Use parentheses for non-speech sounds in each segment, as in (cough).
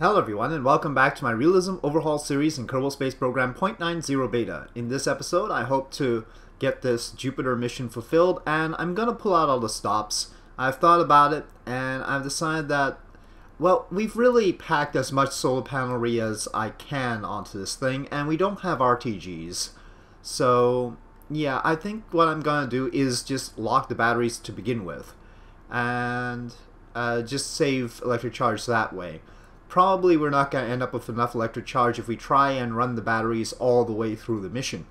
Hello everyone and welcome back to my Realism Overhaul series in Kerbal Space Program 0.90 Beta. In this episode I hope to get this Jupiter mission fulfilled and I'm gonna pull out all the stops. I've thought about it and I've decided that well, we've really packed as much solar panelry as I can onto this thing and we don't have RTGs. So yeah, I think what I'm gonna do is just lock the batteries to begin with and uh, just save electric charge that way probably we're not going to end up with enough electric charge if we try and run the batteries all the way through the mission.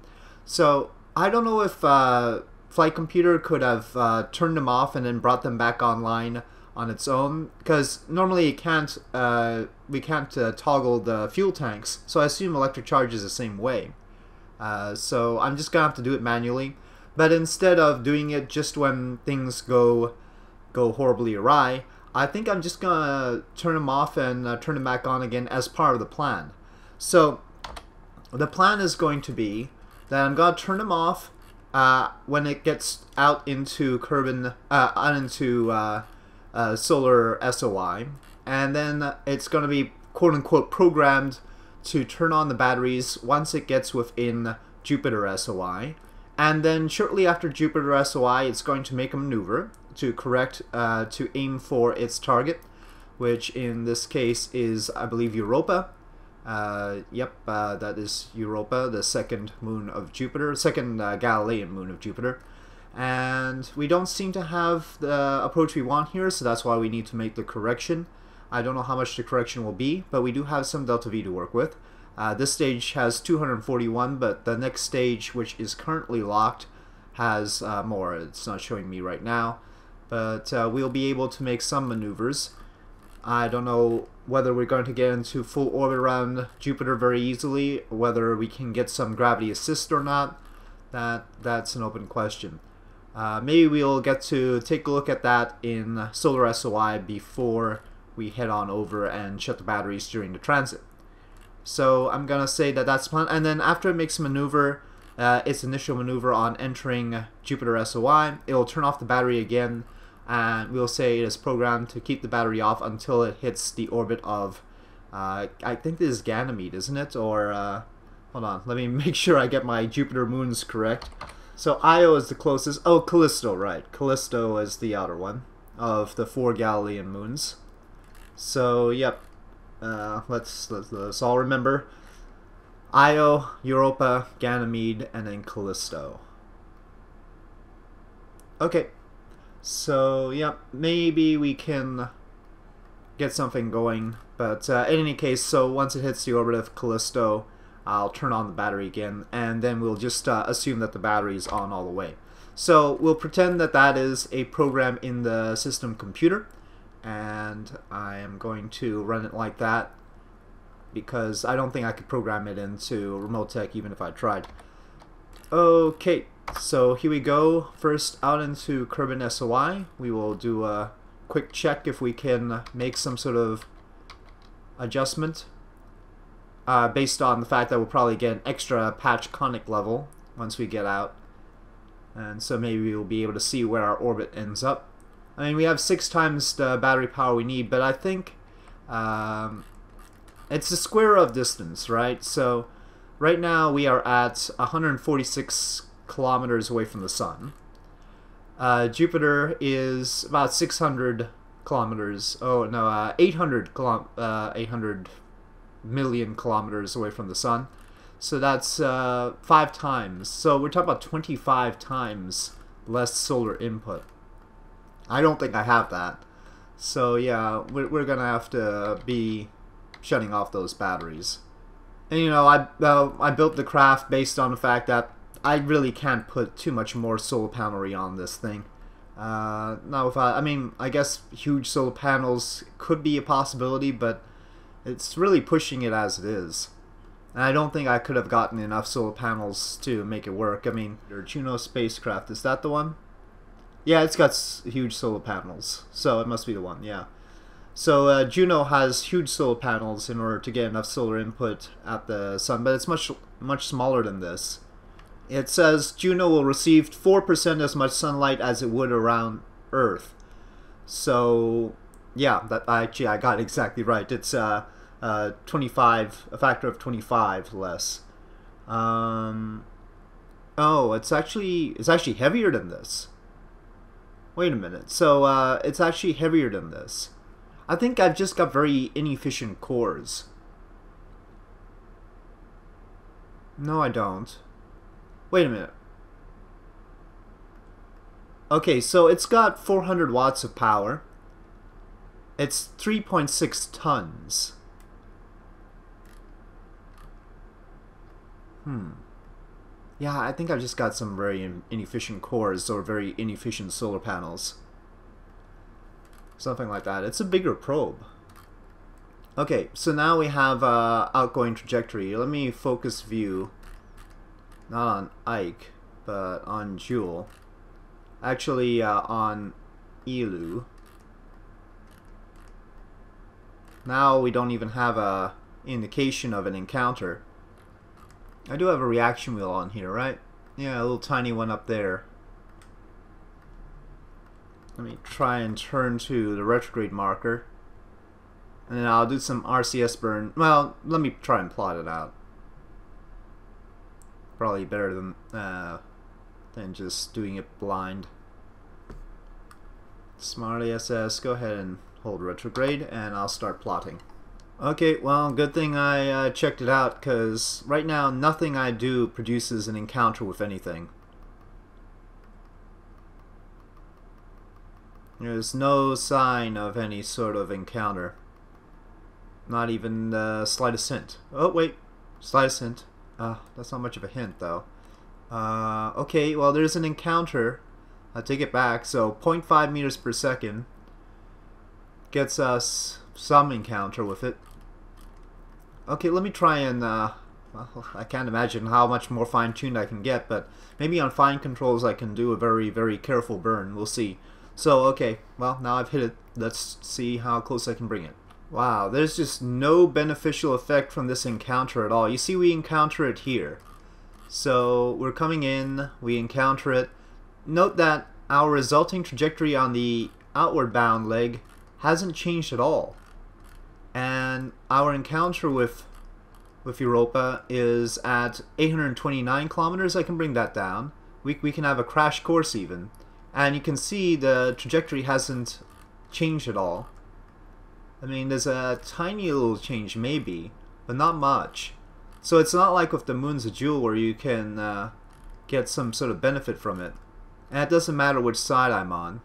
So I don't know if uh, Flight Computer could have uh, turned them off and then brought them back online on its own because normally it can't uh, we can't uh, toggle the fuel tanks so I assume electric charge is the same way uh, so I'm just gonna have to do it manually but instead of doing it just when things go go horribly awry I think I'm just gonna turn them off and uh, turn them back on again as part of the plan. So the plan is going to be that I'm gonna turn them off uh, when it gets out into Kerbin, uh, out into uh, uh, solar SOI, and then it's gonna be quote unquote programmed to turn on the batteries once it gets within Jupiter SOI. And then shortly after Jupiter SOI, it's going to make a maneuver to correct uh, to aim for its target, which in this case is, I believe, Europa. Uh, yep, uh, that is Europa, the second moon of Jupiter, second uh, Galilean moon of Jupiter. And we don't seem to have the approach we want here, so that's why we need to make the correction. I don't know how much the correction will be, but we do have some delta V to work with. Uh, this stage has 241, but the next stage, which is currently locked, has uh, more. It's not showing me right now but uh, we'll be able to make some maneuvers. I don't know whether we're going to get into full orbit around Jupiter very easily, whether we can get some gravity assist or not. That That's an open question. Uh, maybe we'll get to take a look at that in Solar SOI before we head on over and shut the batteries during the transit. So I'm going to say that that's plan. And then after it makes a maneuver, uh, its initial maneuver on entering Jupiter SOI, it'll turn off the battery again and we'll say it is programmed to keep the battery off until it hits the orbit of uh, I think this is Ganymede, isn't it? Or uh, hold on, let me (laughs) make sure I get my Jupiter moons correct. So Io is the closest. Oh, Callisto, right? Callisto is the outer one of the four Galilean moons. So yep, uh, let's, let's let's all remember Io, Europa, Ganymede, and then Callisto. Okay, so, yeah, maybe we can get something going. But uh, in any case, so once it hits the orbit of Callisto, I'll turn on the battery again, and then we'll just uh, assume that the battery is on all the way. So we'll pretend that that is a program in the system computer, and I am going to run it like that because I don't think I could program it into Remote Tech even if I tried. Okay, so here we go. First out into Kerbin SOI. We will do a quick check if we can make some sort of adjustment uh, based on the fact that we'll probably get an extra patch conic level once we get out. And so maybe we'll be able to see where our orbit ends up. I mean, we have six times the battery power we need, but I think um, it's the square of distance, right? So right now we are at 146 kilometers away from the sun. Uh, Jupiter is about 600 kilometers. Oh no, uh, 800 kilo uh, 800 million kilometers away from the sun. So that's uh, five times. So we're talking about 25 times less solar input. I don't think I have that. So yeah, we're, we're gonna have to be shutting off those batteries. And you know, I I built the craft based on the fact that I really can't put too much more solar panelry on this thing. Uh, now, if I, I mean, I guess huge solar panels could be a possibility, but it's really pushing it as it is. And I don't think I could have gotten enough solar panels to make it work. I mean, your Juno spacecraft, is that the one? Yeah, it's got huge solar panels, so it must be the one, yeah. So uh, Juno has huge solar panels in order to get enough solar input at the sun, but it's much much smaller than this it says Juno will receive 4% as much sunlight as it would around Earth. So, yeah, that actually I got exactly right. It's uh, uh, 25, a factor of 25 less. Um, oh, it's actually it's actually heavier than this. Wait a minute. So uh, it's actually heavier than this. I think I've just got very inefficient cores. No, I don't. Wait a minute. Okay, so it's got 400 watts of power. It's 3.6 tons. Hmm. Yeah, I think I've just got some very inefficient cores or very inefficient solar panels. Something like that. It's a bigger probe. Okay, so now we have uh, outgoing trajectory. Let me focus view, not on Ike, but on Jool. Actually, uh, on Eeloo. Now we don't even have a indication of an encounter. I do have a reaction wheel on here, right? Yeah, a little tiny one up there. Let me try and turn to the retrograde marker. And then I'll do some RCS burn. Well, let me try and plot it out. Probably better than uh, than just doing it blind. Smart SS, go ahead and hold retrograde and I'll start plotting. Okay, well, good thing I uh, checked it out because right now nothing I do produces an encounter with anything. There's no sign of any sort of encounter. Not even the slightest hint. Oh, wait. Slightest hint. Uh, that's not much of a hint, though. Uh, okay, well, there's an encounter. I take it back. So, 0.5 meters per second gets us some encounter with it. Okay, let me try and, uh, well, I can't imagine how much more fine-tuned I can get, but maybe on fine controls I can do a very, very careful burn. We'll see. So, okay, well, now I've hit it. Let's see how close I can bring it. Wow, there's just no beneficial effect from this encounter at all. You see we encounter it here. So, we're coming in, we encounter it. Note that our resulting trajectory on the outward bound leg hasn't changed at all and our encounter with with Europa is at 829 kilometers. I can bring that down. We, we can have a crash course even. And you can see the trajectory hasn't changed at all. I mean, there's a tiny little change maybe, but not much. So it's not like with the Moons of Jool where you can uh, get some sort of benefit from it. And it doesn't matter which side I'm on.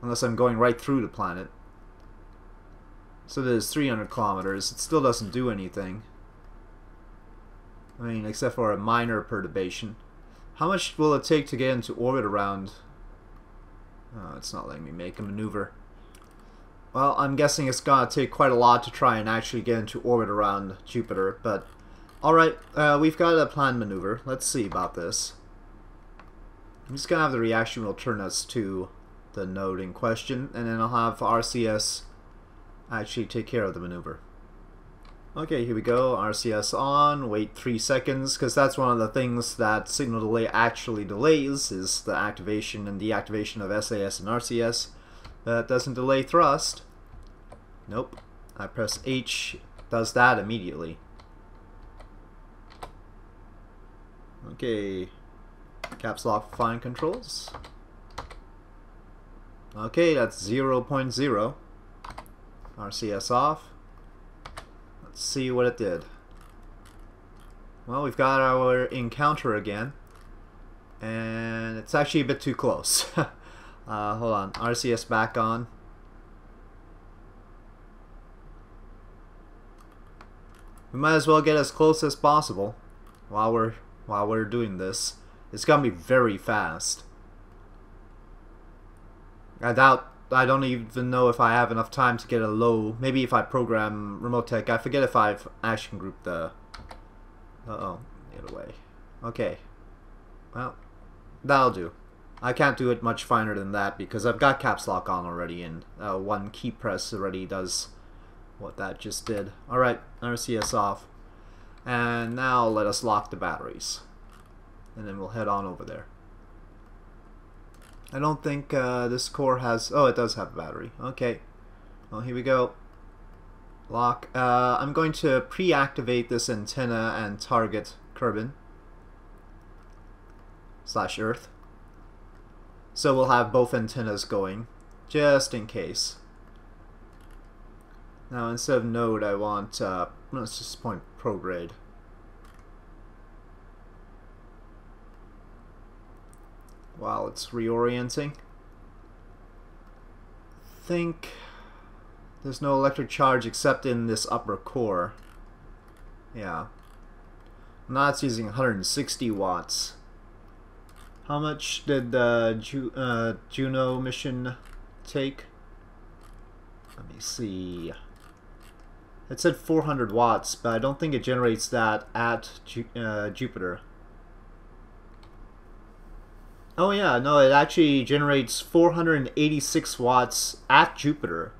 Unless I'm going right through the planet. So there's 300 kilometers. It still doesn't do anything. I mean, except for a minor perturbation. How much will it take to get into orbit around... Oh, it's not letting me make a maneuver. Well, I'm guessing it's gonna take quite a lot to try and actually get into orbit around Jupiter, but... Alright, uh, we've got a planned maneuver. Let's see about this. I'm just gonna have the reaction wheel turn us to the node in question, and then I'll have RCS actually take care of the maneuver. Okay, here we go. RCS on. Wait three seconds, because that's one of the things that signal delay actually delays, is the activation and deactivation of SAS and RCS. That doesn't delay thrust. Nope. I press H, does that immediately. Okay. Caps lock fine controls. Okay, that's 0, 0.0. RCS off. Let's see what it did. Well, we've got our encounter again. And it's actually a bit too close. (laughs) uh, hold on. RCS back on. We might as well get as close as possible while we're while we're doing this. It's gonna be very fast. I doubt I don't even know if I have enough time to get a low. Maybe if I program remote tech. I forget if I've action group the. Uh oh, the other way. Okay. Well, that'll do. I can't do it much finer than that because I've got caps lock on already and uh, one key press already does what that just did. Alright, RCS off. And now let us lock the batteries. And then we'll head on over there. I don't think uh, this core has... Oh, it does have a battery. Okay. Well, here we go. Lock. Uh, I'm going to pre-activate this antenna and target Kerbin slash Earth. So we'll have both antennas going, just in case. Now instead of node, I want, uh, let's just point prograde. While it's reorienting. think there's no electric charge except in this upper core. Yeah. Now it's using 160 watts. How much did the Ju uh, Juno mission take? Let me see. It said 400 watts, but I don't think it generates that at Ju uh, Jupiter. Oh yeah, no, it actually generates 486 watts at Jupiter,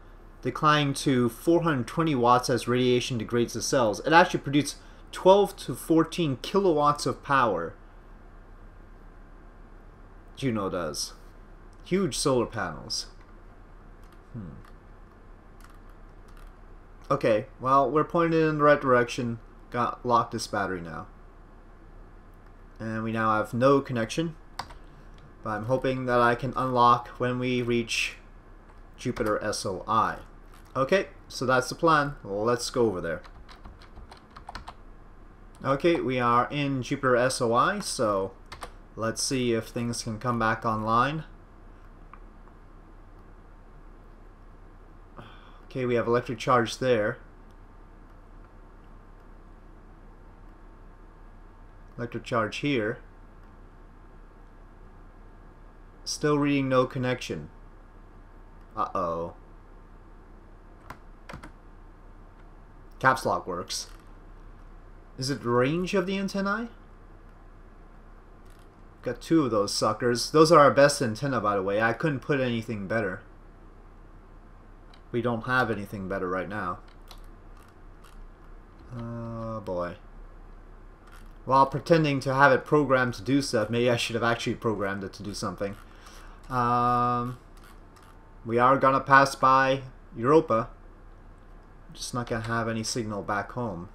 declining to 420 watts as radiation degrades the cells. It actually produces 12 to 14 kilowatts of power. Juno does. Huge solar panels. Hmm. Okay, well, we're pointed in the right direction. Got locked this battery now. And we now have no connection. But I'm hoping that I can unlock when we reach Jupiter SOI. Okay, so that's the plan. Let's go over there. Okay, we are in Jupiter SOI, so let's see if things can come back online. Okay, we have electric charge there. Electric charge here. Still reading no connection. Uh-oh. Caps lock works. Is it range of the antennae? Got two of those suckers. Those are our best antenna, by the way. I couldn't put anything better. We don't have anything better right now. Oh boy. While pretending to have it programmed to do stuff, maybe I should have actually programmed it to do something. Um, we are gonna pass by Europa. Just not gonna have any signal back home.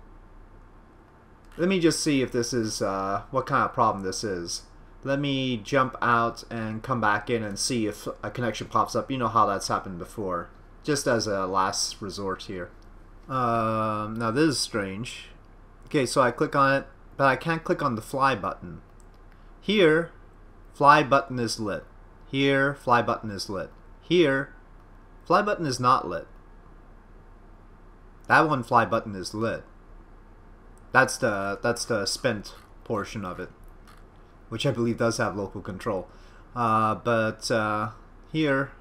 Let me just see if this is, uh, what kind of problem this is. Let me jump out and come back in and see if a connection pops up. You know how that's happened before. Just as a last resort here. Um, now this is strange. Okay, so I click on it, but I can't click on the fly button. Here, fly button is lit. Here, fly button is lit. Here, fly button is not lit. That one fly button is lit. That's the that's the spent portion of it, which I believe does have local control. Uh, but uh, here,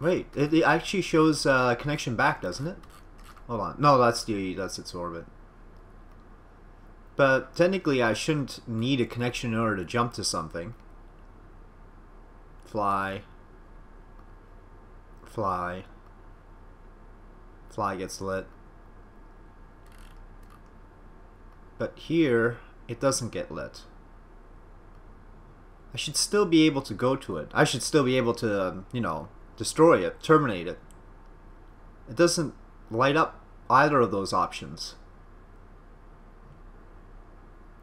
wait, it, it actually shows uh, connection back, doesn't it? Hold on, no, that's the that's its orbit. But technically I shouldn't need a connection in order to jump to something. Fly. Fly. Fly gets lit. But here, it doesn't get lit. I should still be able to go to it. I should still be able to, um, you know, destroy it, terminate it. It doesn't light up either of those options.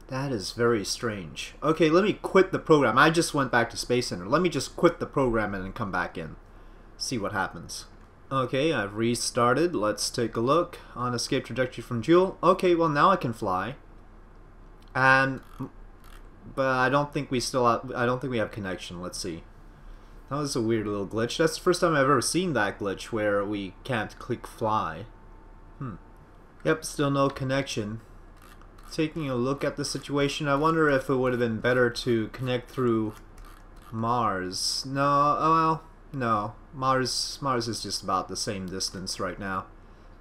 That is very strange. Okay, let me quit the program. I just went back to Space Center. Let me just quit the program and then come back in. See what happens. Okay, I've restarted. Let's take a look on escape trajectory from Jool. Okay, well now I can fly. And but I don't think we still have, I don't think we have connection. Let's see. That was a weird little glitch. That's the first time I've ever seen that glitch where we can't click fly. Hmm. Yep, still no connection taking a look at the situation, I wonder if it would have been better to connect through Mars. No, oh well, no. Mars Mars is just about the same distance right now.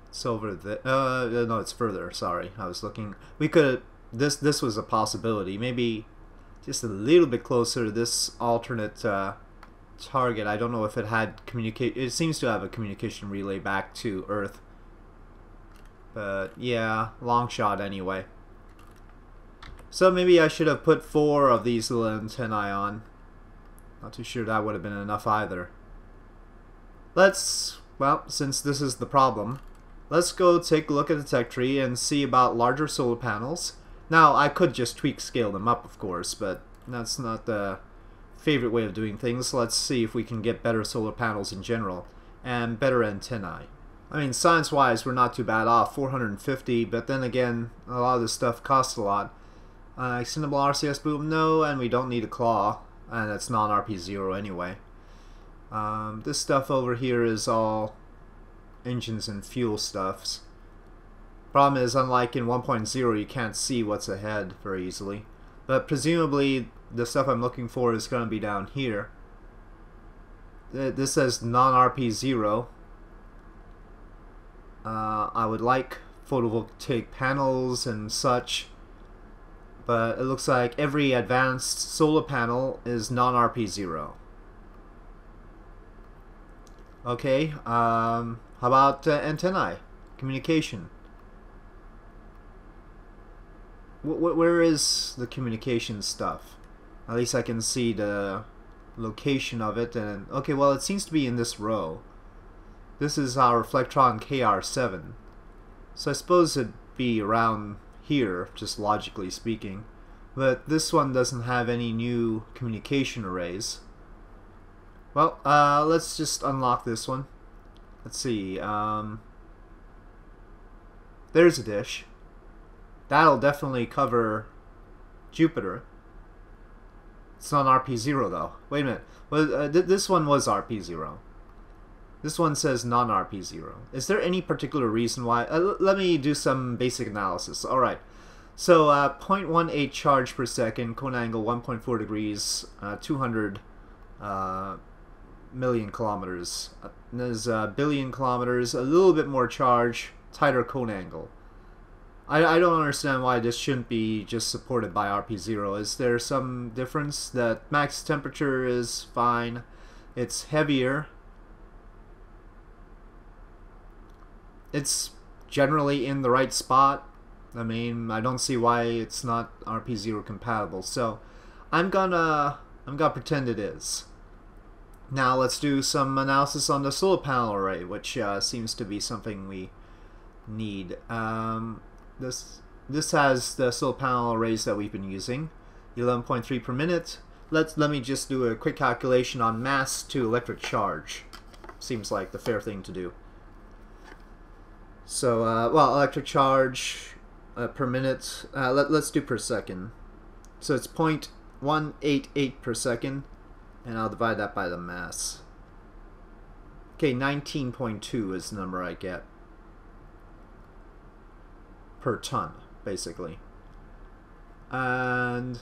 It's over the uh no, it's further. Sorry, I was looking. We could this this was a possibility. Maybe just a little bit closer to this alternate uh, target. I don't know if it had communicate. It seems to have a communication relay back to Earth. But yeah, long shot anyway. So maybe I should have put four of these little antennae on. Not too sure that would have been enough either. Let's well, since this is the problem, let's go take a look at the tech tree and see about larger solar panels. Now, I could just tweak scale them up, of course, but that's not the favorite way of doing things. Let's see if we can get better solar panels in general and better antennae. I mean, science-wise, we're not too bad off, 450, but then again, a lot of this stuff costs a lot. Uh, extendable RCS boom, no, and we don't need a claw, and it's non-RP0 anyway. Um, this stuff over here is all engines and fuel stuffs. Problem is, unlike in 1.0, you can't see what's ahead very easily. But presumably, the stuff I'm looking for is going to be down here. This says non-RP0. Uh, I would like photovoltaic panels and such, but it looks like every advanced solar panel is non-RP0. Okay, um, how about uh, antennae? Communication. W where is the communication stuff? At least I can see the location of it and okay well it seems to be in this row. This is our Flectron KR7 so I suppose it'd be around here just logically speaking. But this one doesn't have any new communication arrays. Well uh, let's just unlock this one. Let's see um, there's a dish. That'll definitely cover Jupiter it's not RP0 though. Wait a minute. Well, uh, th this one was RP0. This one says non-RP0. Is there any particular reason why? Uh, let me do some basic analysis. Alright. So, uh, 0.18 charge per second, cone angle 1.4 degrees, uh, 200 uh, million kilometers. Uh, there's a billion kilometers, a little bit more charge, tighter cone angle. I, I don't understand why this shouldn't be just supported by RP0. Is there some difference that max temperature is fine, it's heavier, it's generally in the right spot. I mean, I don't see why it's not RP0 compatible. So, I'm gonna I'm gonna pretend it is. Now let's do some analysis on the solar panel array, which uh, seems to be something we need. Um, this this has the solar panel arrays that we've been using, 11.3 per minute. Let's let me just do a quick calculation on mass to electric charge. Seems like the fair thing to do. So, uh, well, electric charge uh, per minute. Uh, let, let's do per second. So it's 0.188 per second, and I'll divide that by the mass. Okay, 19.2 is the number I get per ton, basically. And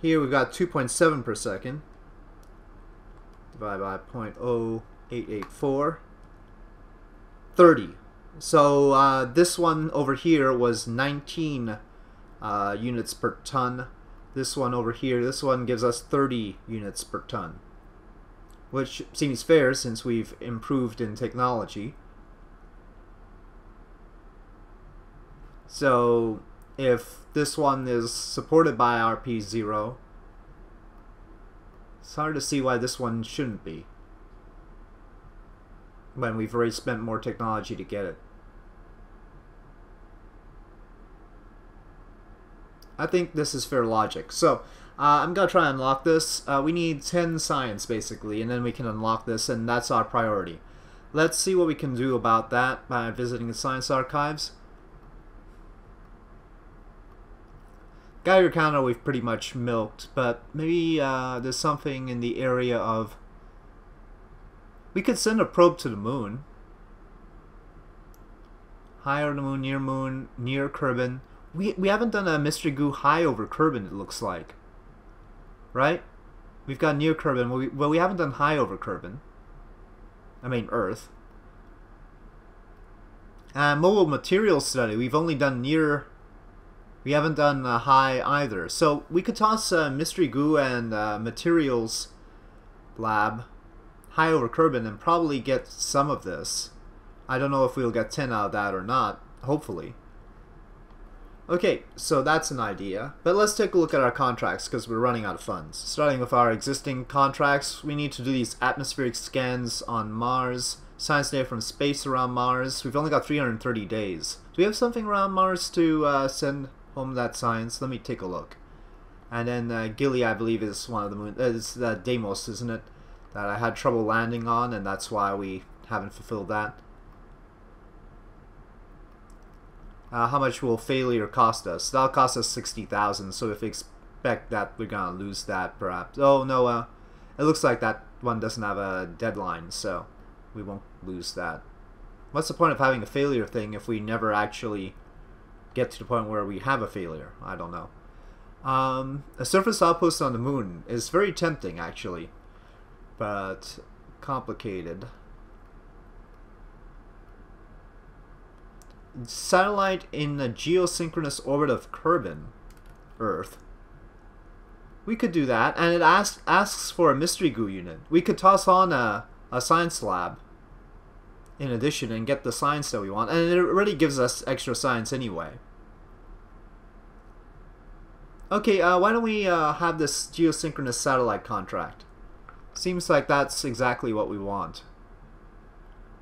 here we've got 2.7 per second divided by 0.0884 30 so uh, this one over here was 19 uh, units per ton. This one over here this one gives us 30 units per ton which seems fair since we've improved in technology So if this one is supported by RP0, it's hard to see why this one shouldn't be. When we've already spent more technology to get it. I think this is fair logic. So, uh, I'm going to try and unlock this. Uh, we need 10 science, basically, and then we can unlock this, and that's our priority. Let's see what we can do about that by visiting the science archives. Geiger counter we've pretty much milked, but maybe uh, there's something in the area of... We could send a probe to the moon. High over the moon, near moon, near Kerbin. We, we haven't done a Mystery Goo high over Kerbin, it looks like. Right? We've got near Kerbin, well we, well, we haven't done high over Kerbin. I mean, Earth. Uh, mobile materials study, we've only done near we haven't done uh, high either. So we could toss uh, Mystery Goo and uh, Materials Lab high over Kerbin and probably get some of this. I don't know if we'll get 10 out of that or not. Hopefully. Okay, so that's an idea. But let's take a look at our contracts because we're running out of funds. Starting with our existing contracts, we need to do these atmospheric scans on Mars. science data from space around Mars. We've only got 330 days. Do we have something around Mars to uh, send home that science? Let me take a look. And then uh, Gilly, I believe, is one of the moon. Is uh, Deimos, isn't it? That I had trouble landing on, and that's why we haven't fulfilled that. Uh, how much will failure cost us? That'll cost us 60,000, so if we expect that we're gonna lose that, perhaps. Oh, no, uh, it looks like that one doesn't have a deadline, so we won't lose that. What's the point of having a failure thing if we never actually get to the point where we have a failure? I don't know. Um, a surface outpost on the moon is very tempting, actually, but complicated. Satellite in a geosynchronous orbit of Kerbin, Earth. We could do that, and it asks asks for a mystery goo unit. We could toss on a, a science lab in addition and get the science that we want, and it already gives us extra science anyway. Okay, uh, why don't we uh, have this geosynchronous satellite contract? Seems like that's exactly what we want.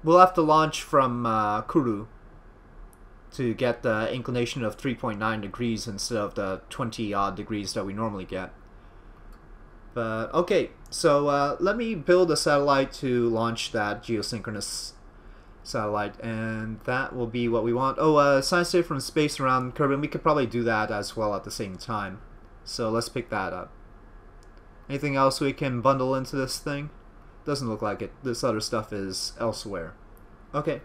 We'll have to launch from uh, Kourou to get the inclination of 3.9 degrees instead of the 20 odd degrees that we normally get. But okay, so uh, let me build a satellite to launch that geosynchronous satellite, and that will be what we want. Oh, uh, science data from space around Kerbin, we could probably do that as well at the same time. So let's pick that up. Anything else we can bundle into this thing? Doesn't look like it. This other stuff is elsewhere. Okay.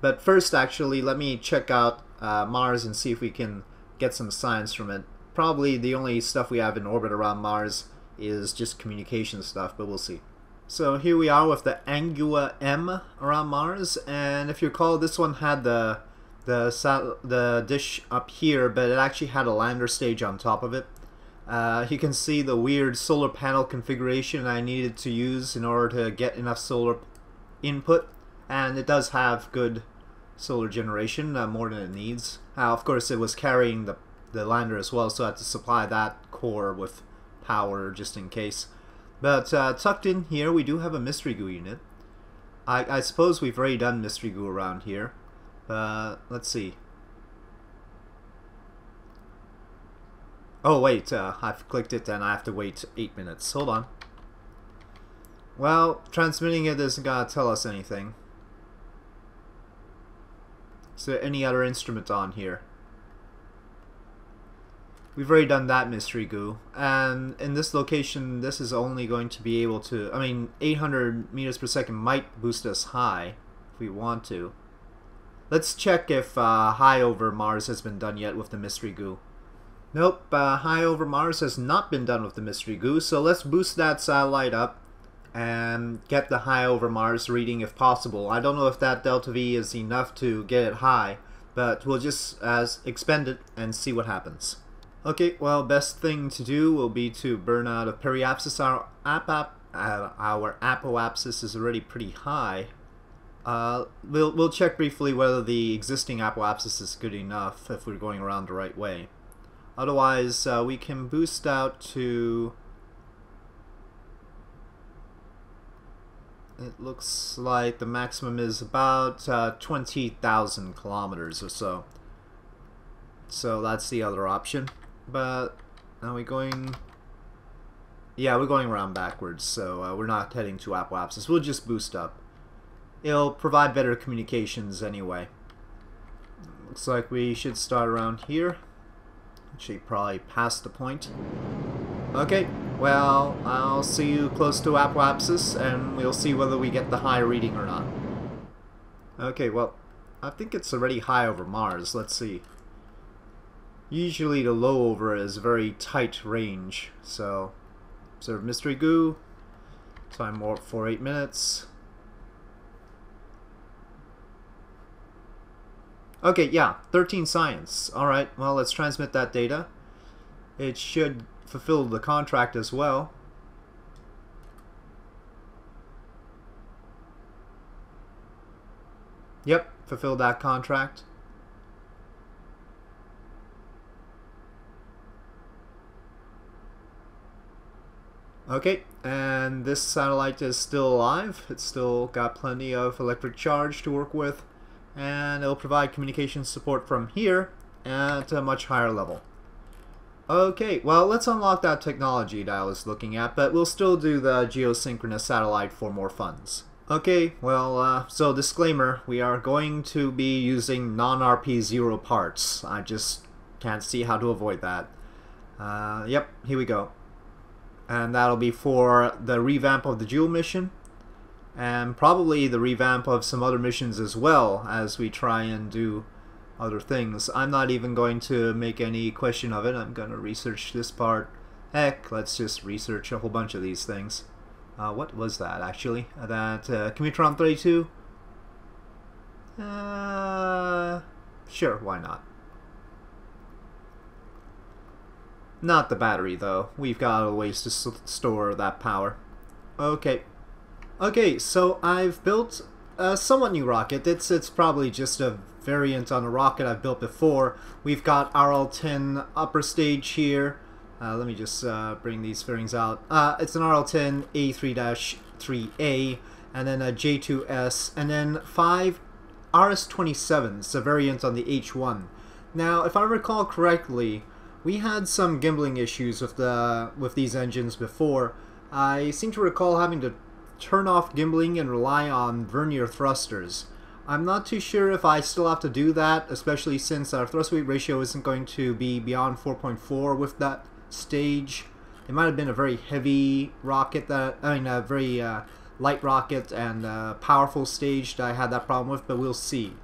But first, actually, let me check out uh, Mars and see if we can get some science from it. Probably the only stuff we have in orbit around Mars is just communication stuff, but we'll see. So here we are with the Angua M around Mars, and if you recall, this one had the the the dish up here, but it actually had a lander stage on top of it. Uh, you can see the weird solar panel configuration I needed to use in order to get enough solar input, and it does have good solar generation, uh, more than it needs. Uh, of course, it was carrying the the lander as well, so I had to supply that core with power just in case. But uh, tucked in here, we do have a mystery goo unit. I, I suppose we've already done mystery goo around here. But let's see. Oh wait, uh, I've clicked it and I have to wait 8 minutes. Hold on. Well, transmitting it isn't gonna tell us anything. Is there any other instrument on here? We've already done that mystery goo. And in this location, this is only going to be able to... I mean, 800 meters per second might boost us high if we want to. Let's check if uh, high over Mars has been done yet with the mystery goo. Nope, uh, high over Mars has not been done with the mystery goo, so let's boost that satellite up and get the high over Mars reading if possible. I don't know if that delta V is enough to get it high, but we'll just as expend it and see what happens. Okay, well, best thing to do will be to burn out a periapsis. Our, ap uh, our apoapsis is already pretty high. Uh, we'll, we'll check briefly whether the existing apoapsis is good enough if we're going around the right way. Otherwise, uh, we can boost out to... It looks like the maximum is about uh, 20,000 kilometers or so. So that's the other option. But are we going... Yeah, we're going around backwards, so uh, we're not heading to Apoapsis. We'll just boost up. It'll provide better communications anyway. Looks like we should start around here. Actually, probably past the point. Okay, well, I'll see you close to Apoapsis, and we'll see whether we get the high reading or not. Okay, well, I think it's already high over Mars. Let's see. Usually the low over is very tight range, so observe mystery goo. Time warp for 8 minutes. Okay, yeah, 13 science. Alright, well let's transmit that data. It should fulfill the contract as well. Yep, fulfill that contract. Okay, and this satellite is still alive. It's still got plenty of electric charge to work with, and it'll provide communication support from here at a much higher level. Okay, well, let's unlock that technology that I was looking at, but we'll still do the geosynchronous satellite for more funds. Okay, well, uh, so disclaimer, we are going to be using non-RP0 parts. I just can't see how to avoid that. Uh, yep, here we go and that'll be for the revamp of the Jool mission and probably the revamp of some other missions as well as we try and do other things. I'm not even going to make any question of it. I'm going to research this part. Heck, let's just research a whole bunch of these things. Uh, what was that actually? That uh, Communotron 32? Uh, sure, why not? Not the battery, though. We've got a ways to store that power. Okay. Okay, so I've built a somewhat new rocket. It's, it's probably just a variant on a rocket I've built before. We've got RL-10 upper stage here. Uh, let me just uh, bring these fairings out. Uh, it's an RL-10 A3-3A, and then a J2S, and then five RS-27s, a variant on the H1. Now, if I recall correctly, we had some gimbling issues with the with these engines before. I seem to recall having to turn off gimbling and rely on vernier thrusters. I'm not too sure if I still have to do that, especially since our thrust weight ratio isn't going to be beyond 4.4 with that stage. It might have been a very heavy rocket that, I mean, a very uh, light rocket and uh, powerful stage that I had that problem with, but we'll see.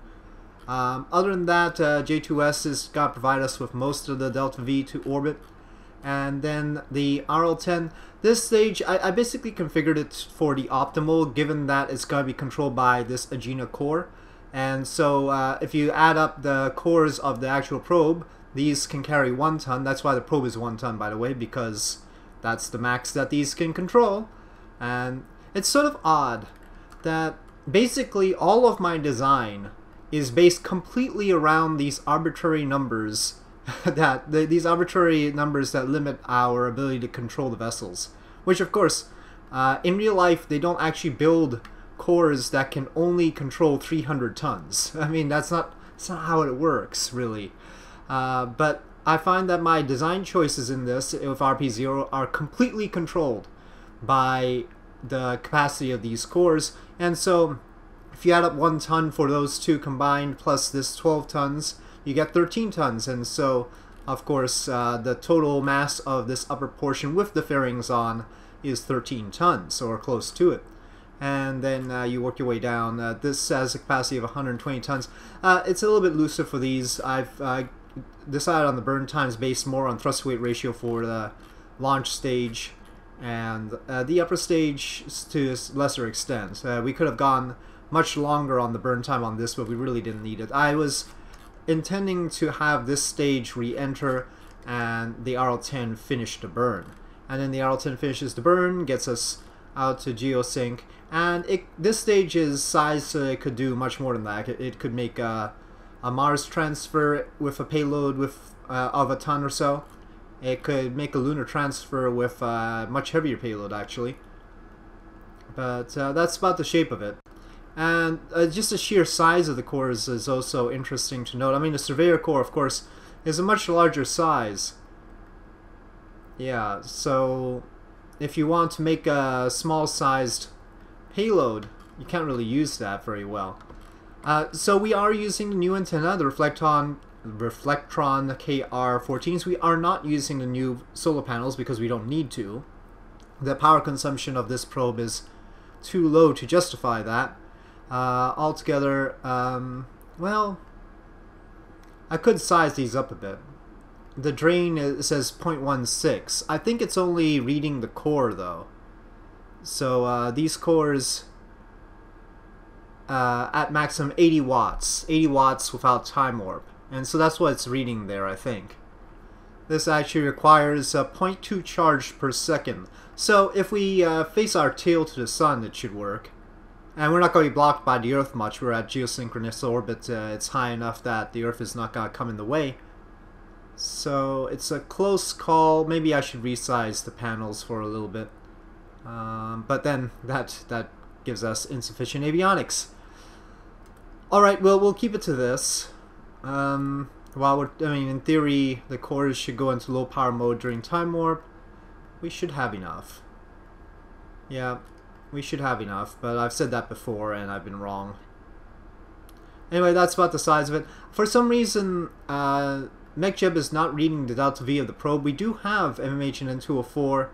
Um, other than that, uh, J2S has got to provide us with most of the Delta V to orbit. And then the RL-10, this stage, I, I, basically configured it for the optimal, given that it's going to be controlled by this Agena core. And so uh, if you add up the cores of the actual probe, these can carry one ton. That's why the probe is one ton, by the way, because that's the max that these can control. And it's sort of odd that basically all of my design is based completely around these arbitrary numbers (laughs) that the, these arbitrary numbers that limit our ability to control the vessels. Which, of course, uh, in real life, they don't actually build cores that can only control 300 tons. (laughs) I mean, that's not that's not how it works, really. Uh, but I find that my design choices in this with RP0 are completely controlled by the capacity of these cores, and so if you add up one ton for those two combined plus this 12 tons, you get 13 tons. And so, of course, uh, the total mass of this upper portion with the fairings on is 13 tons, or close to it. And then uh, you work your way down. Uh, this has a capacity of 120 tons. Uh, it's a little bit looser for these. I've uh, decided on the burn times based more on thrust weight ratio for the launch stage and uh, the upper stage to a lesser extent. we could have gone much longer on the burn time on this, but we really didn't need it. I was intending to have this stage re-enter and the RL-10 finish the burn. And then the RL-10 finishes the burn, gets us out to geosync, and it, this stage is sized so it could do much more than that. It, it could make a, a, Mars transfer with a payload with uh, of a ton or so. It could make a lunar transfer with a much heavier payload, actually. But uh, that's about the shape of it. And uh, just the sheer size of the cores is also interesting to note. I mean, the Surveyor core, of course, is a much larger size. Yeah, so if you want to make a small-sized payload, you can't really use that very well. Uh, so we are using the new antenna, the Reflectron, Reflectron KR14s. We are not using the new solar panels because we don't need to. The power consumption of this probe is too low to justify that. Uh, altogether, um, well, I could size these up a bit. The drain is, says 0.16. I think it's only reading the core though. So uh, these cores uh, at maximum 80 watts. 80 watts without time warp. And so that's what it's reading there, I think. This actually requires a 0.2 charge per second. So if we uh, face our tail to the sun, it should work. And we're not going to be blocked by the Earth much. We're at geosynchronous orbit. Uh, it's high enough that the Earth is not going to come in the way. So it's a close call. Maybe I should resize the panels for a little bit. Um, but then that that gives us insufficient avionics. All right, well we'll keep it to this. Um, while we're, I mean, in theory, the cores should go into low power mode during time warp. We should have enough. Yeah, we should have enough, but I've said that before and I've been wrong. Anyway, that's about the size of it. For some reason, uh, MechJeb is not reading the delta V of the probe. We do have MMHN 204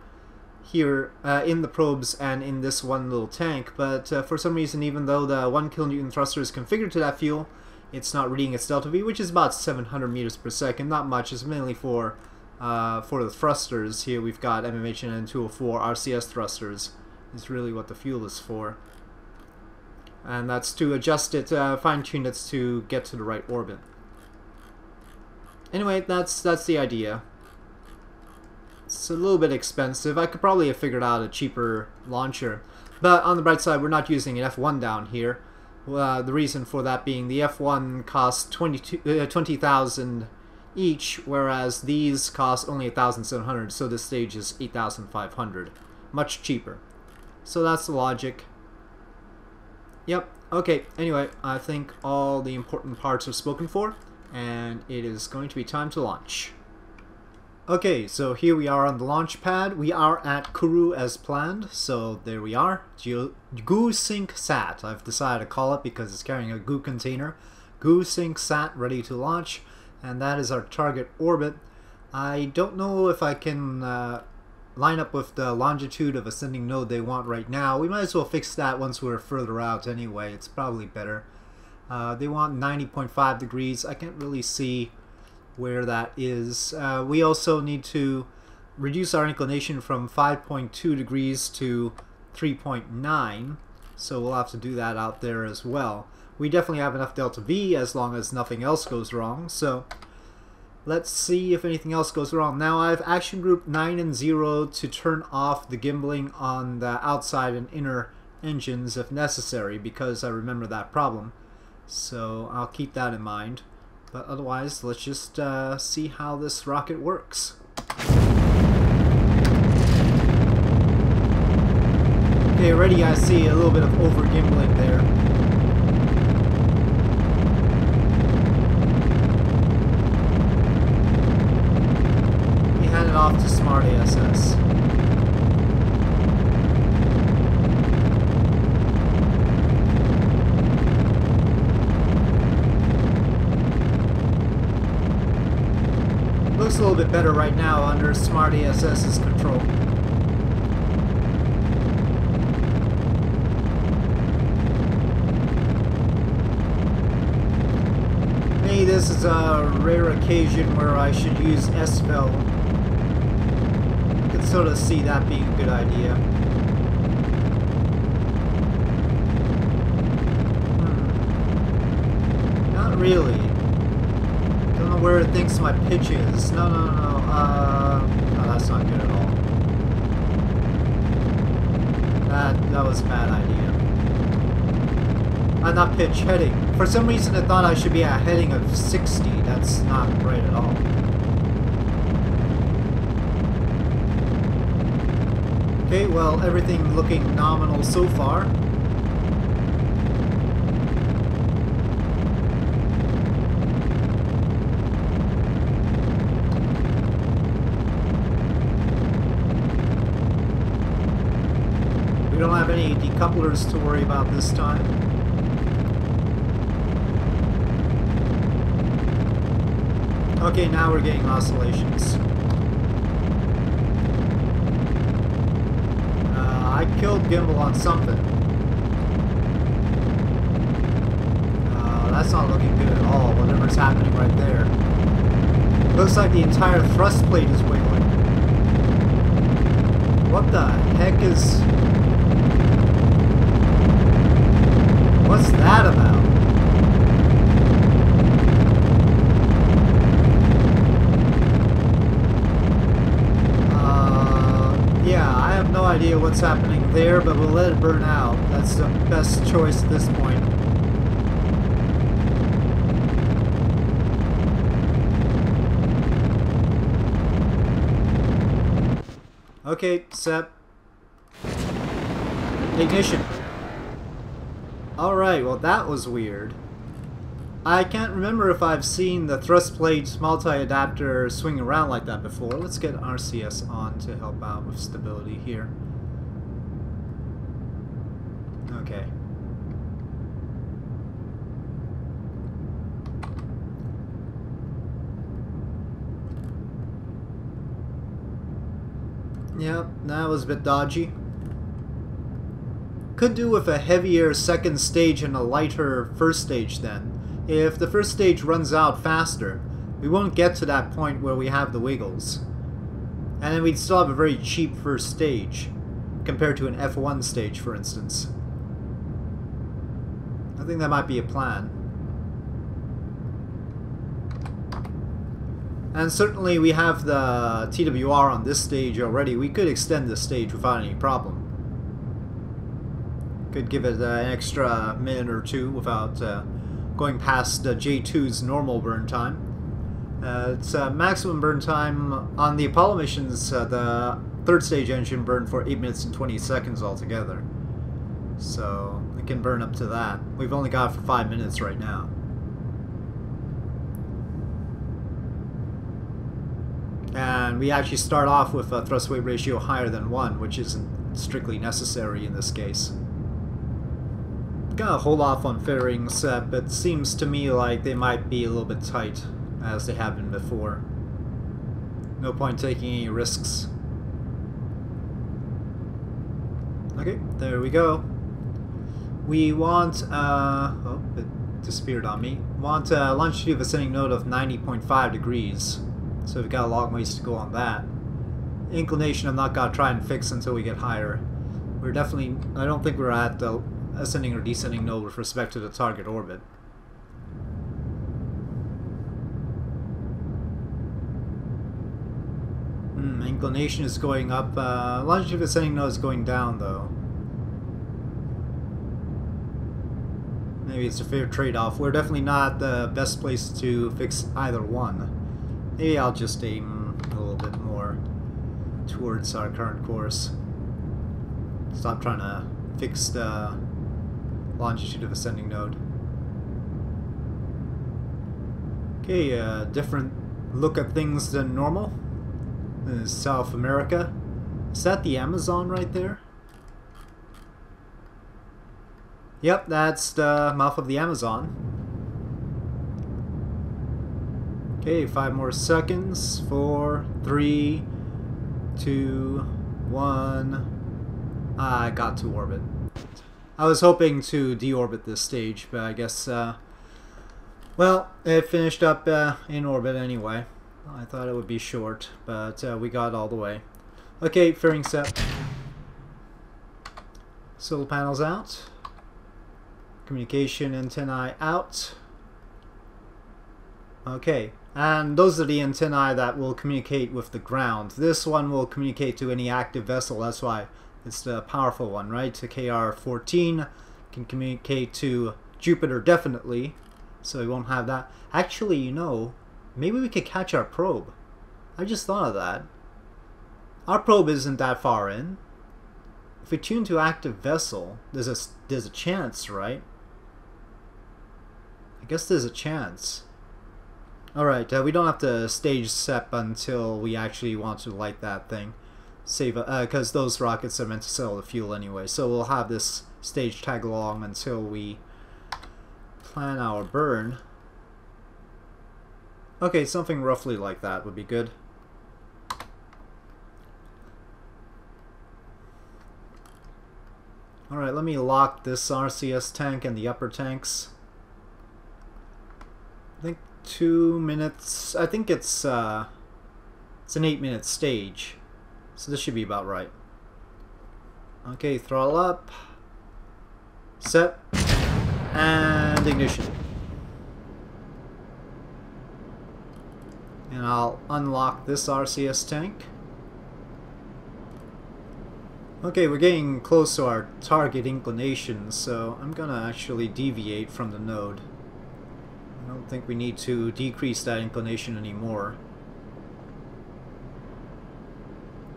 here uh, in the probes and in this one little tank, but uh, for some reason, even though the 1 kilonewton thruster is configured to that fuel, it's not reading its delta V, which is about 700 meters per second. Not much. It's mainly for uh, for the thrusters. Here we've got MMHN 204 RCS thrusters. Is really what the fuel is for and that's to adjust it, uh, fine-tune it to get to the right orbit. Anyway, that's that's the idea. It's a little bit expensive. I could probably have figured out a cheaper launcher. But on the bright side, we're not using an F1 down here. Uh, the reason for that being the F1 costs uh, 20,000 each, whereas these cost only 1,700, so this stage is 8,500. Much cheaper. So that's the logic. Yep. Okay, anyway, I think all the important parts are spoken for, and it is going to be time to launch. Okay, so here we are on the launch pad. We are at Kourou as planned, so there we are. Goo Sync Sat, I've decided to call it because it's carrying a goo container. Goo Sync Sat ready to launch, and that is our target orbit. I don't know if I can uh, line up with the longitude of ascending node they want right now. We might as well fix that once we're further out anyway. It's probably better. Uh, they want 90.5 degrees. I can't really see where that is. Uh, we also need to reduce our inclination from 5.2 degrees to 3.9 so we'll have to do that out there as well. We definitely have enough delta V as long as nothing else goes wrong so Let's see if anything else goes wrong. Now I have action group 9 and 0 to turn off the gimbling on the outside and inner engines if necessary because I remember that problem. So I'll keep that in mind. But otherwise, let's just uh, see how this rocket works. Okay, already I see a little bit of over gimbling there. To Smart ASS. Looks a little bit better right now under Smart ASS's control. This is a rare occasion where I should use SVEL sort of see that being a good idea. Hmm. Not really. Don't know where it thinks my pitch is. No, no, no. Uh, no, that's not good at all. That, that was a bad idea. Uh, not pitch, heading. For some reason I thought I should be at a heading of 60. That's not right at all. Okay, well, everything looking nominal so far. We don't have any decouplers to worry about this time. Okay, now we're getting oscillations. I killed Gimbal on something. Uh, that's not looking good at all, whatever's happening right there. Looks like the entire thrust plate is wiggling. What the heck is... What's that about? idea what's happening there, but we'll let it burn out. That's the best choice at this point. Okay, set. Ignition. Alright, well that was weird. I can't remember if I've seen the thrust plate multi-adapter swing around like that before. Let's get RCS on to help out with stability here. Okay. Yep, that was a bit dodgy. Could do with a heavier second stage and a lighter first stage then. If the first stage runs out faster, we won't get to that point where we have the wiggles. And then we'd still have a very cheap first stage, compared to an F1 stage, for instance. I think that might be a plan. And certainly we have the TWR on this stage already. We could extend this stage without any problem. Could give it an extra minute or two without uh, going past uh, J2's normal burn time. Uh, it's uh, maximum burn time on the Apollo missions. Uh, the third stage engine burned for 8 minutes and 20 seconds altogether. So it can burn up to that. We've only got for 5 minutes right now. And we actually start off with a thrust weight ratio higher than 1, which isn't strictly necessary in this case. Gonna hold off on fairings, uh, but seems to me like they might be a little bit tight, as they have been before. No point taking any risks. Okay, there we go. We want, uh, oh, it disappeared on me. Want a longitude of ascending node of 90.5 degrees. So we've got a long ways to go on that. Inclination I'm not gonna try and fix until we get higher. We're definitely, I don't think we're at the ascending or descending node with respect to the target orbit. Hmm, inclination is going up. Uh, longitude of ascending node is going down, though. Maybe it's a fair trade-off. We're definitely not the best place to fix either one. Maybe I'll just aim a little bit more towards our current course. Stop trying to fix the longitude of ascending node. Okay, different look at things than normal. South America. Is that the Amazon right there? Yep, that's the mouth of the Amazon. Okay, five more seconds. Four, three, two, one. I got to orbit. I was hoping to deorbit this stage, but I guess, uh, well, it finished up uh, in orbit anyway. I thought it would be short, but uh, we got all the way. Okay, fairing set. Solar panels out. Communication antennae out. Okay, and those are the antennae that will communicate with the ground. This one will communicate to any active vessel, that's why it's the powerful one, right? The KR-14 can communicate to Jupiter definitely, so we won't have that. Actually, you know, maybe we could catch our probe. I just thought of that. Our probe isn't that far in. If we tune to active vessel, there's a, there's a chance, right? I guess there's a chance. Alright, uh, we don't have to stage SEP until we actually want to light that thing save because uh, those rockets are meant to sell the fuel anyway. So we'll have this stage tag along until we plan our burn. Okay, something roughly like that would be good. Alright, let me lock this RCS tank and the upper tanks. I think two minutes, I think it's, uh, it's an eight minute stage. So this should be about right. Okay, throttle up. Set. And ignition. And I'll unlock this RCS tank. Okay, we're getting close to our target inclination, so I'm gonna actually deviate from the node. I don't think we need to decrease that inclination anymore.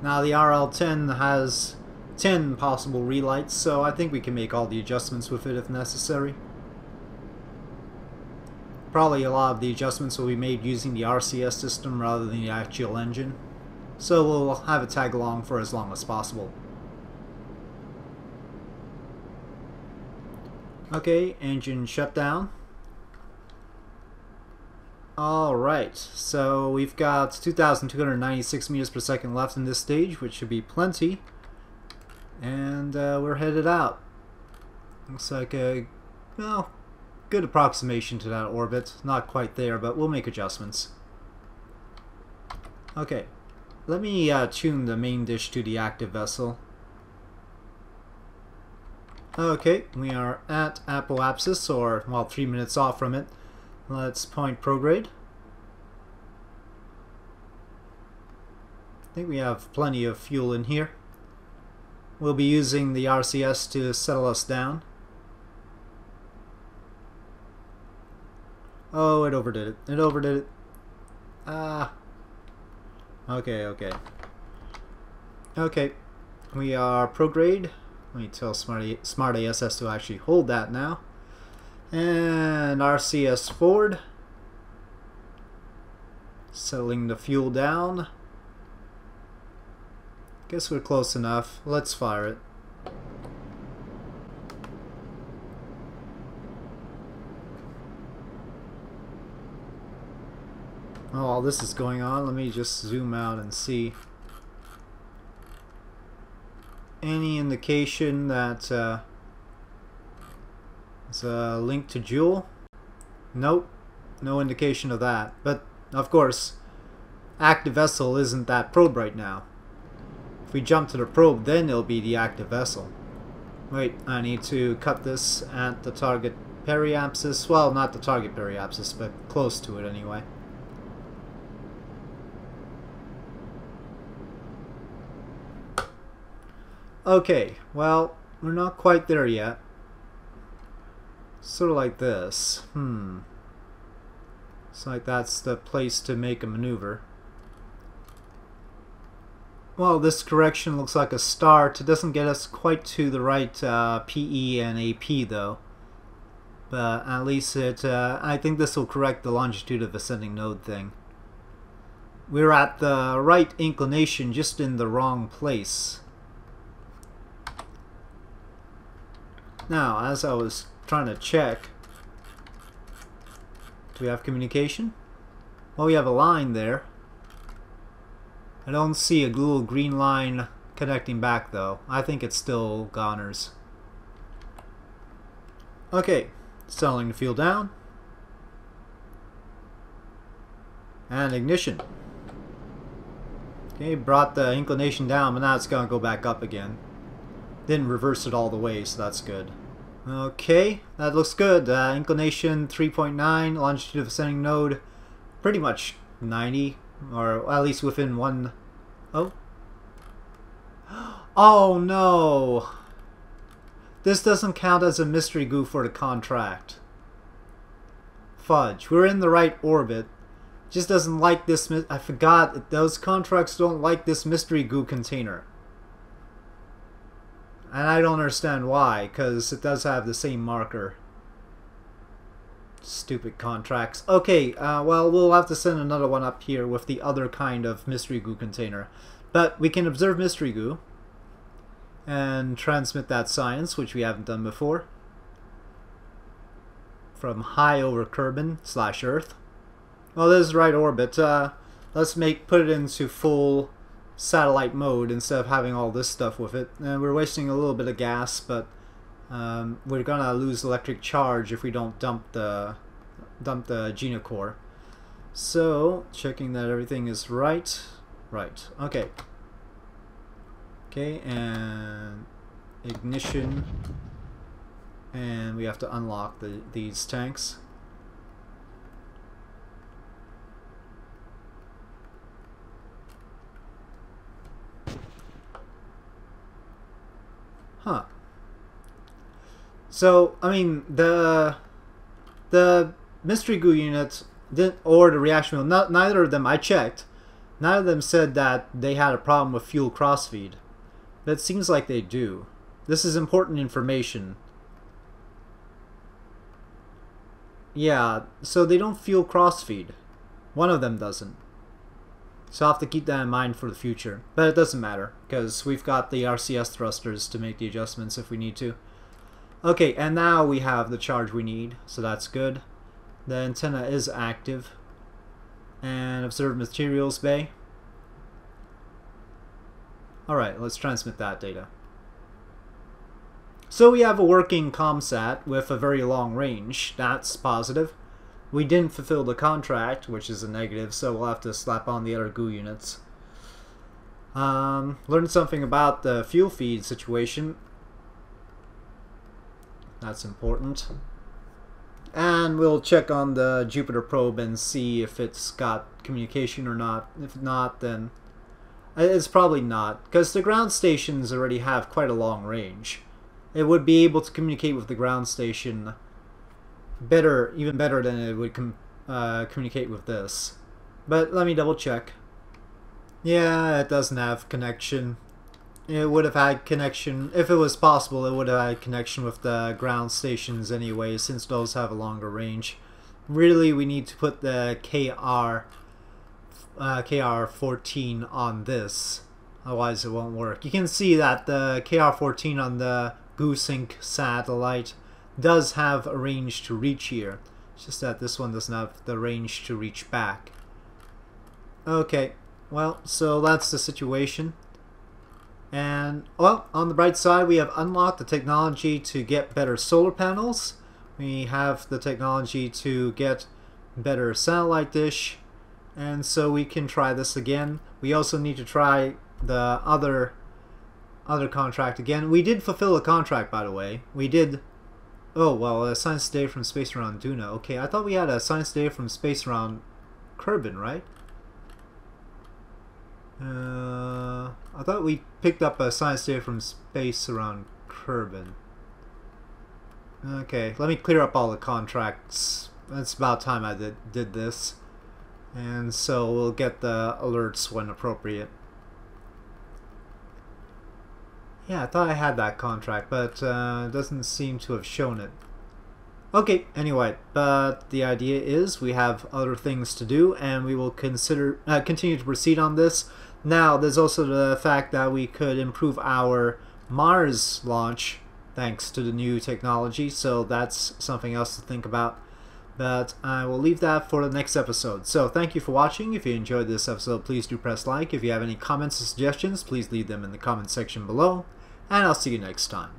Now the RL-10 has 10 possible relights, so I think we can make all the adjustments with it if necessary. Probably a lot of the adjustments will be made using the RCS system rather than the actual engine, so we'll have it tag along for as long as possible. Okay, engine shutdown. Alright, so we've got 2,296 meters per second left in this stage, which should be plenty. And uh, we're headed out. Looks like a, well, good approximation to that orbit. Not quite there, but we'll make adjustments. Okay, let me uh, tune the main dish to the active vessel. Okay, we are at apoapsis, or, well, three minutes off from it. Let's point prograde. I think we have plenty of fuel in here. We'll be using the RCS to settle us down. Oh, it overdid it. It overdid it. Ah. Okay, okay. Okay. We are prograde. Let me tell Smart, Smart ASS to actually hold that now. And RCS forward. Settling the fuel down. Guess we're close enough. Let's fire it. While this is going on, let me just zoom out and see any indication that uh, it's a link to Jool. Nope, no indication of that. But of course, active vessel isn't that probe right now. If we jump to the probe, then it'll be the active vessel. Wait, I need to cut this at the target periapsis. Well, not the target periapsis, but close to it anyway. Okay, well, we're not quite there yet. Sort of like this. Hmm. It's like that's the place to make a maneuver. Well, this correction looks like a start. It doesn't get us quite to the right uh, PE and AP though. But at least it, uh, I think this will correct the longitude of ascending node thing. We're at the right inclination, just in the wrong place. Now, as I was trying to check, do we have communication? Well, we have a line there. I don't see a little green line connecting back though. I think it's still goners. Okay, settling the fuel down. And ignition. Okay, brought the inclination down, but now it's going to go back up again. Didn't reverse it all the way, so that's good. Okay, that looks good. Uh, inclination 3.9, longitude of ascending node pretty much 90, or at least within one... Oh. (gasps) Oh no! This doesn't count as a mystery goo for the contract. Fudge. We're in the right orbit. Just doesn't like this... I forgot, those contracts don't like this mystery goo container. And I don't understand why, because it does have the same marker. Stupid contracts. Okay, uh, well, we'll have to send another one up here with the other kind of mystery goo container. But we can observe mystery goo and transmit that science, which we haven't done before. From high over Kerbin slash Earth. Well, this is right orbit. Uh, let's make put it into full satellite mode instead of having all this stuff with it. And we're wasting a little bit of gas, but um, we're gonna lose electric charge if we don't dump the dump the genocore. So checking that everything is right. Right. Okay. Okay, and ignition, and we have to unlock the these tanks. Huh. So, I mean, the the mystery goo units didn't, or the reaction wheel, not, neither of them, I checked, neither of them said that they had a problem with fuel crossfeed. But it seems like they do. This is important information. Yeah, so they don't fuel crossfeed. One of them doesn't. So I'll have to keep that in mind for the future. But it doesn't matter, because we've got the RCS thrusters to make the adjustments if we need to. Okay, and now we have the charge we need, so that's good. The antenna is active. And observe materials bay. Alright, let's transmit that data. So we have a working ComSat with a very long range. That's positive. We didn't fulfill the contract, which is a negative, so we'll have to slap on the other GOO units. Um, learned something about the fuel feed situation. That's important. And we'll check on the Jupiter probe and see if it's got communication or not. If not, then it's probably not, because the ground stations already have quite a long range. It would be able to communicate with the ground station better, even better than it would uh, communicate with this. But let me double check. Yeah, it doesn't have connection. It would have had connection, if it was possible, it would have had connection with the ground stations anyway, since those have a longer range. Really, we need to put the KR, uh, KR14 on this, otherwise it won't work. You can see that the KR14 on the GooSync satellite does have a range to reach here. It's just that this one doesn't have the range to reach back. Okay, well, so that's the situation. And, well, on the bright side, we have unlocked the technology to get better solar panels. We have the technology to get better satellite dish. And so we can try this again. We also need to try the other other contract again. We did fulfill a contract, by the way. We did Oh, well, a science day from space around Duna. Okay, I thought we had a science day from space around Kerbin, right? Uh, I thought we picked up a science day from space around Kerbin. Okay, let me clear up all the contracts. It's about time I did, did this. And so we'll get the alerts when appropriate. Yeah, I thought I had that contract, but uh, doesn't seem to have shown it. Okay, anyway, but the idea is we have other things to do, and we will consider uh, continue to proceed on this. Now, there's also the fact that we could improve our Mars launch thanks to the new technology, so that's something else to think about. But I will leave that for the next episode. So thank you for watching. If you enjoyed this episode, please do press like. If you have any comments or suggestions, please leave them in the comment section below and I'll see you next time.